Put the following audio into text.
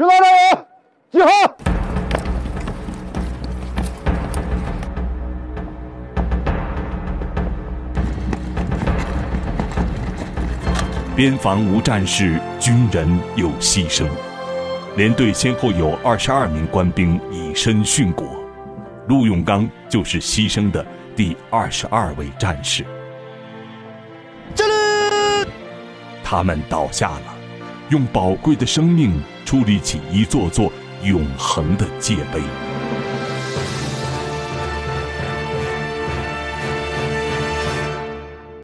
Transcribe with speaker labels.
Speaker 1: 指导人员集合。
Speaker 2: 边防无战事，军人有牺牲。连队先后有二十二名官兵以身殉国，陆永刚就是牺牲的第二十二位战士。
Speaker 1: 敬礼！
Speaker 2: 他们倒下了，用宝贵的生命矗立起一座座永恒的界碑。